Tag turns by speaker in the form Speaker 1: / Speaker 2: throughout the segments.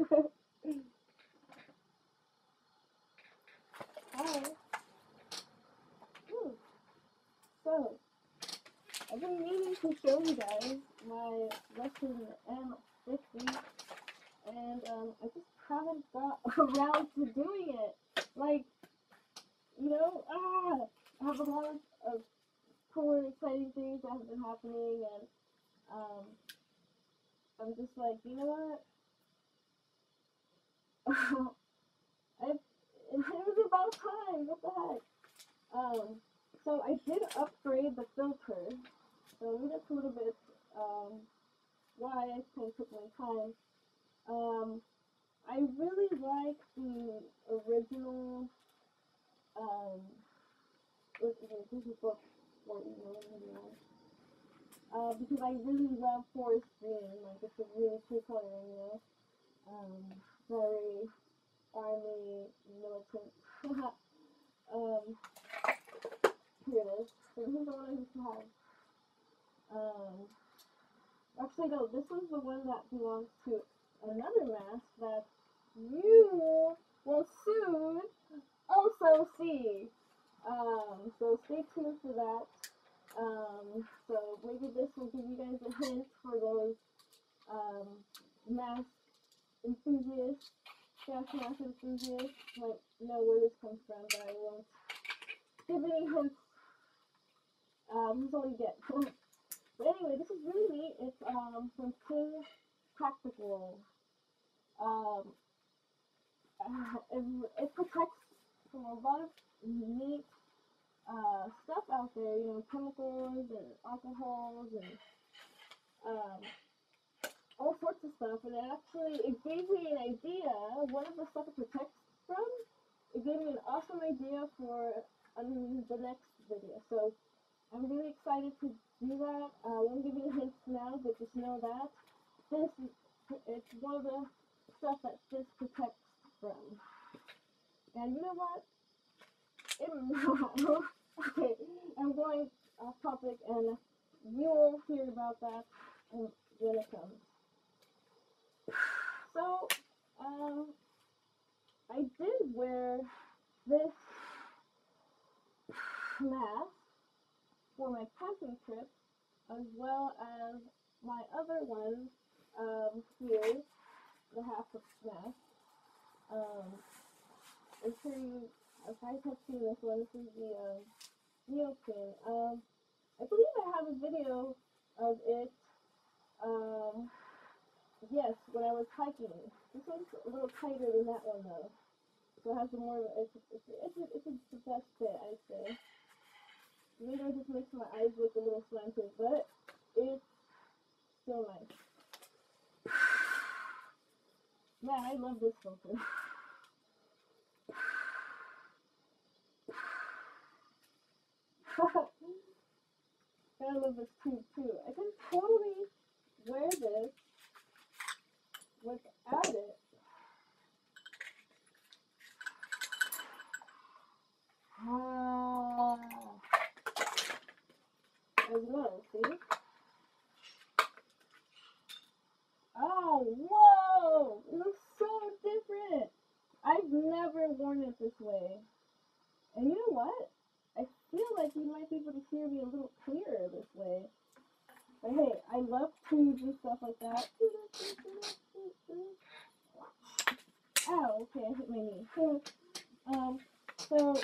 Speaker 1: Hi. So, I've been meaning to show you guys my lesson M50, and um, I just haven't got around to doing it. Like, you know, ah, I have a lot of, cool exciting things that have been happening, and um, I'm just like, you know what? I, it was about time. What the heck? Um, so I did upgrade the filter. So that's a little bit um, why it kind of took my time. Um, I really like the original. Um, this is book for uh, because I really love forest green. Like it's a really cool color, you know. Um, very army militant. um, here it is. So here's the one I used to have. Um, actually, no, this was the one that belongs to another mask that you will soon also see. Um, so stay tuned for that. Um, so maybe this will give you guys a hint for those um, mask enthusiasts, gas mask enthusiasts might know where this comes from, but I won't give any hints. Um, this is all you get. but anyway, this is really neat. It's um, from King Practical. Um, it, it protects from a lot of neat uh, stuff out there, you know, chemicals and alcohols and um, all sorts of stuff. And it actually, it gave me an idea. One of the stuff it protects from, it gave me an awesome idea for um, the next video. So I'm really excited to do that. Uh, I won't give you the hints now, but just know that this is, it's one of the stuff that this protects from. And you know what? okay, I'm going off topic, and you'll hear about that when it comes. So, um, I did wear this mask for my camping trip, as well as my other one um, here, the half of mask. Um, I'm sure you if I have seen this one, this is the uh, neoprene. Um, I believe I have a video of it. Um, yes, when I was hiking. This one's a little tighter than that one though. So it has more. It's it's it's, it's, it's the best fit, I'd say. Maybe it just makes my eyes look a little slanted, but it's so nice. Man, I love this filter. I love this tube too. I can totally wear this without it. Ah. As well, see? Oh, whoa! It looks so different! I've never worn it this way. And you know what? I feel like you might be able to hear me a little clearer this way. But hey, I love tubes and stuff like that. Ow, okay, I hit my knee. So, um, so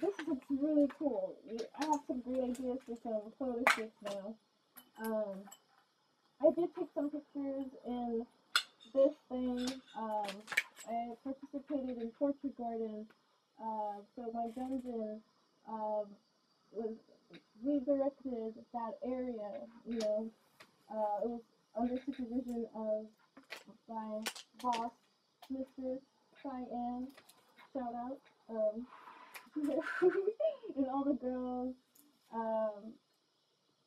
Speaker 1: this is really cool. I have some great ideas for some photo shoots now. Um, I did take some pictures in this thing. Um, I participated in Portrait Garden. Uh, so my dungeon um, was redirected that area, you know, uh, it was under supervision of my boss, Mr. Cyan, shout out, um, and all the girls, um,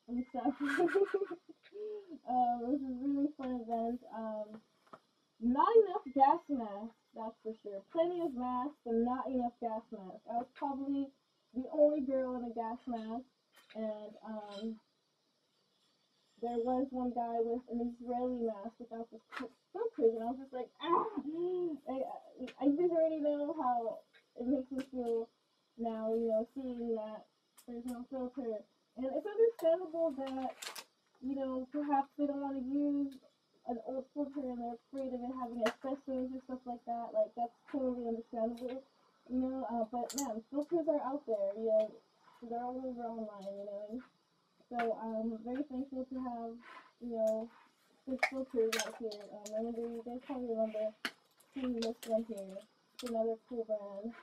Speaker 1: and stuff. um, it was a really fun event. Um, not enough gas masks, that's for sure. Plenty of masks, but not enough gas masks. I was probably the only girl in a gas mask, and um, there was one guy with an Israeli mask without the filters, and I was just like, ah! I, I just already know how it makes me feel now, you know, seeing that there's no filter. And it's understandable that, you know, perhaps they don't want to use an old filter and they're afraid of it having asbestos or stuff like that. Like, that's totally understandable, you know, uh, but man, filters are out there, you know, they're all over online, you know. So I'm very thankful to have, you know, this filters out here. Um, I remember you guys probably remember seeing this one here. It's another cool brand.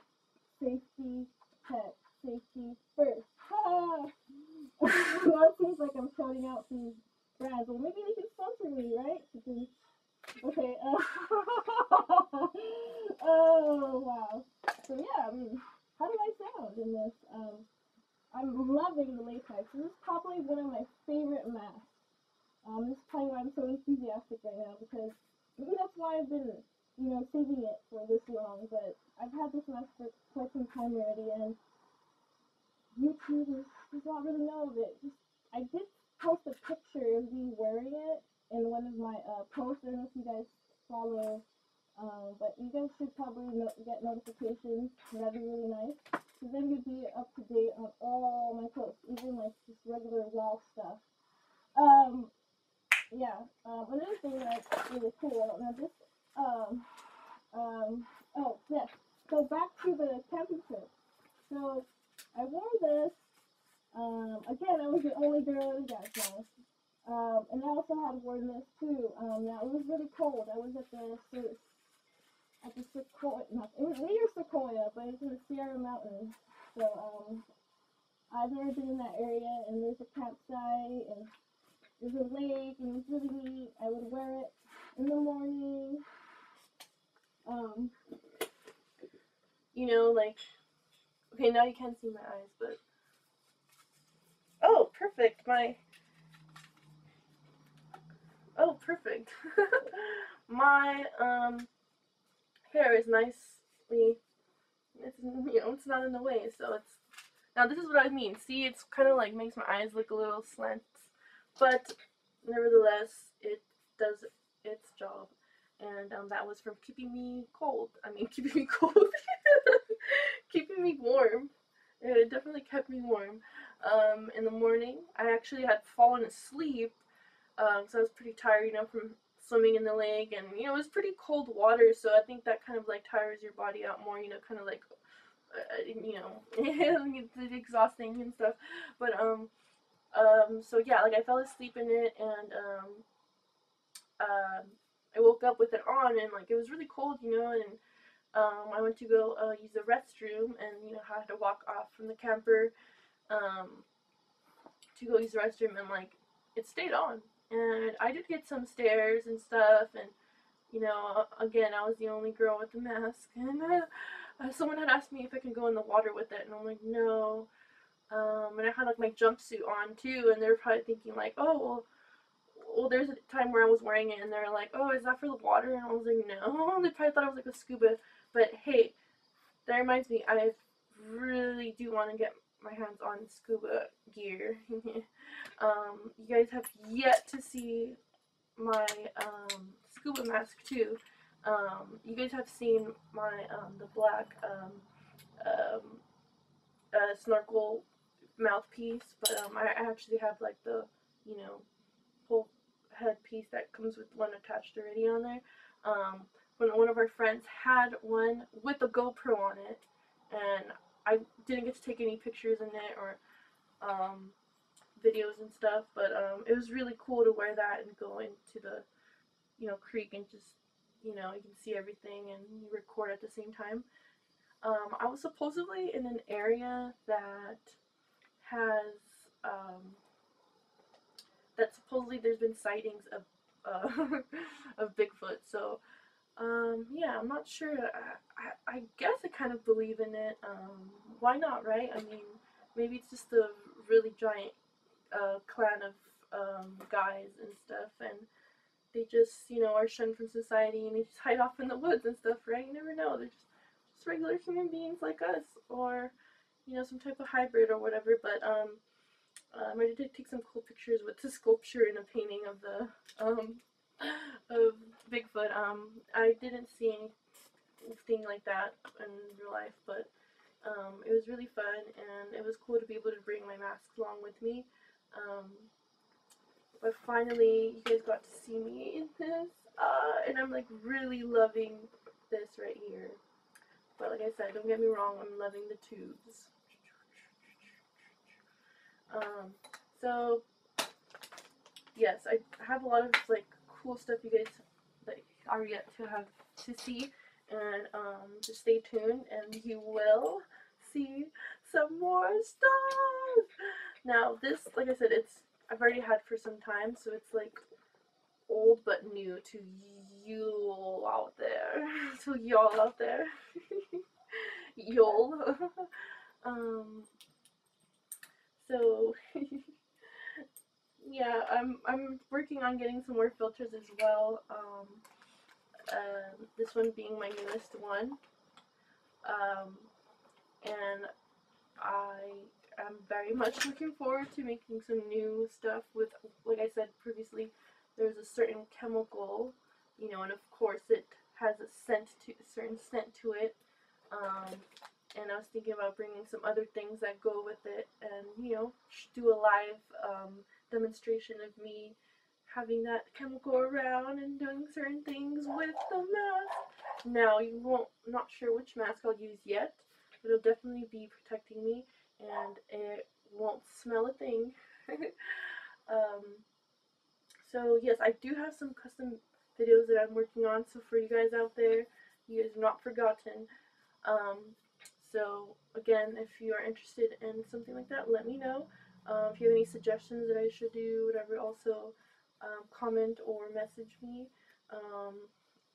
Speaker 1: Safety Tech. Safety first. Ha! it seems like I'm shouting out these brands. Well, maybe they can sponsor me, right? Okay. Uh, oh, wow. So, yeah, I mean, how do I sound in this? Um, I'm loving the latex. This is probably one of my favorite masks. Um, this is probably why I'm so enthusiastic right now because maybe that's why I've been, you know, saving it for this long. But I've had this mask for quite some time already, and YouTube is, does not really know of it. Just I did post a me wearing it in one of my uh, posts. I don't know if you guys follow, um, but you guys should probably no get notifications. That'd be really nice. Because then you'd be up to date on all my posts, even like just regular wall stuff. Um, yeah. Um, another thing that's really cool. Now this, um, um, oh yes. So back to the trip. So I wore this. Um, again, I was the only girl in the mask. Um, and I also had worn this too. Um, now it was really cold. I was at the at the Sequoia, not, it was near Sequoia, but it's in the Sierra Mountains. So, um, I've never been in that area, and there's a campsite, and there's a lake, and it's really neat. I would wear it in the morning. Um,
Speaker 2: You know, like, okay, now you can't see my eyes, but. Oh, perfect. My. Oh, perfect. my, um, hair is nicely it's you know it's not in the way so it's now this is what I mean. See it's kind of like makes my eyes look a little slant but nevertheless it does its job. And um, that was from keeping me cold I mean keeping me cold keeping me warm. It definitely kept me warm. Um, in the morning I actually had fallen asleep um, so I was pretty tired you know from swimming in the lake and you know it was pretty cold water so I think that kind of like tires your body out more you know kind of like uh, you know it's exhausting and stuff. But um um so yeah like I fell asleep in it and um um I woke up with it on and like it was really cold you know and um I went to go uh, use the restroom and you know I had to walk off from the camper um to go use the restroom and like it stayed on and I did get some stares and stuff, and you know, again, I was the only girl with the mask, and uh, someone had asked me if I could go in the water with it, and I'm like, no. Um, and I had like my jumpsuit on too, and they're probably thinking like, oh, well, well, there's a time where I was wearing it, and they're like, oh, is that for the water? And I was like, no. They probably thought I was like a scuba, but hey, that reminds me, I really do want to get my hands on scuba gear. um, you guys have yet to see my um, scuba mask too. Um, you guys have seen my um, the black um, um, uh, snorkel mouthpiece, but I actually have like the you know whole headpiece that comes with one attached already on there. When one of our friends had one with a GoPro on it, and I didn't get to take any pictures in it or um, videos and stuff, but um, it was really cool to wear that and go into the, you know, creek and just, you know, you can see everything and you record at the same time. Um, I was supposedly in an area that has, um, that supposedly there's been sightings of, uh, of Bigfoot, so um, yeah, I'm not sure. I, I, I, guess I kind of believe in it. Um, why not, right? I mean, maybe it's just a really giant uh, clan of um, guys and stuff, and they just, you know, are shunned from society and they just hide off in the woods and stuff, right? You never know. They're just, just regular human beings like us, or, you know, some type of hybrid or whatever. But um, um, I did take some cool pictures with the sculpture and a painting of the um, of Bigfoot. Um, I didn't see anything like that in real life, but um, it was really fun and it was cool to be able to bring my mask along with me. Um, but finally you guys got to see me in this, uh, and I'm like really loving this right here. But like I said, don't get me wrong, I'm loving the tubes. Um, so yes, I have a lot of like cool stuff you guys like are yet to have to see, and um, just stay tuned, and you will see some more stuff. Now this, like I said, it's I've already had for some time, so it's like old but new to you out there, to y'all out there, y'all. um. So yeah, I'm I'm working on getting some more filters as well. Um, uh, this one being my newest one. Um, and I am very much looking forward to making some new stuff with, like I said previously, there's a certain chemical, you know, and of course it has a scent to a certain scent to it. And I was thinking about bringing some other things that go with it, and you know, do a live um, demonstration of me having that chemical around and doing certain things with the mask. Now, you won't, not sure which mask I'll use yet, but it'll definitely be protecting me, and it won't smell a thing. um, so yes, I do have some custom videos that I'm working on, so for you guys out there, you guys are not forgotten. Um, so again, if you are interested in something like that, let me know. Um, if you have any suggestions that I should do, whatever, also um, comment or message me. Um,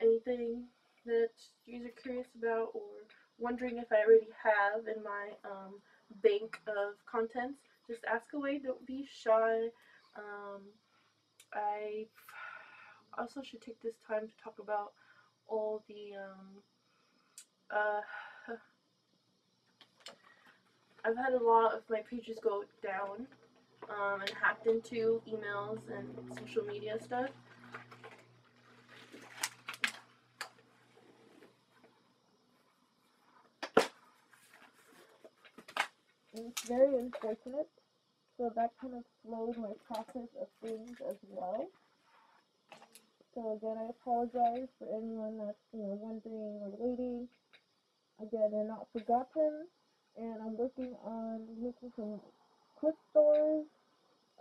Speaker 2: anything that you are curious about or wondering if I already have in my um, bank of contents, just ask away. Don't be shy. Um, I also should take this time to talk about all the uh, I've had a lot of my pages go down um, and hacked into emails and social media stuff.
Speaker 1: It's very unfortunate, so that kind of slowed my process of things as well. So again, I apologize for anyone that's you know wondering or waiting. Again, they're not forgotten and I'm working on making some clip stores.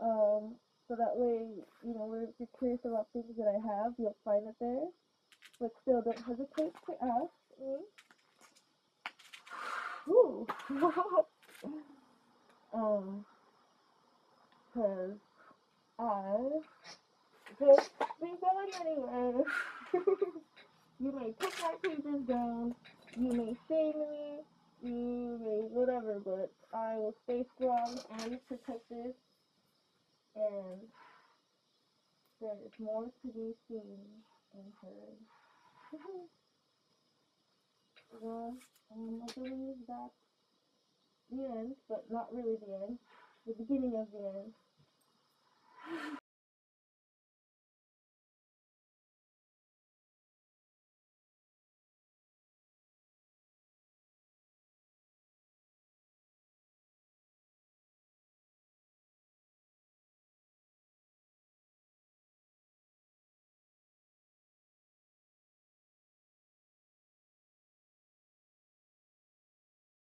Speaker 1: Um, so that way, you know, if you're curious about things that I have, you'll find it there. But still, don't hesitate to ask me. Whew. um, cause I just be going anywhere. you may take my pages down. You may say me mm, whatever, but I will stay strong and protected, and there is more to be seen and heard. well, um, I believe that's the end, but not really the end, the beginning of the end.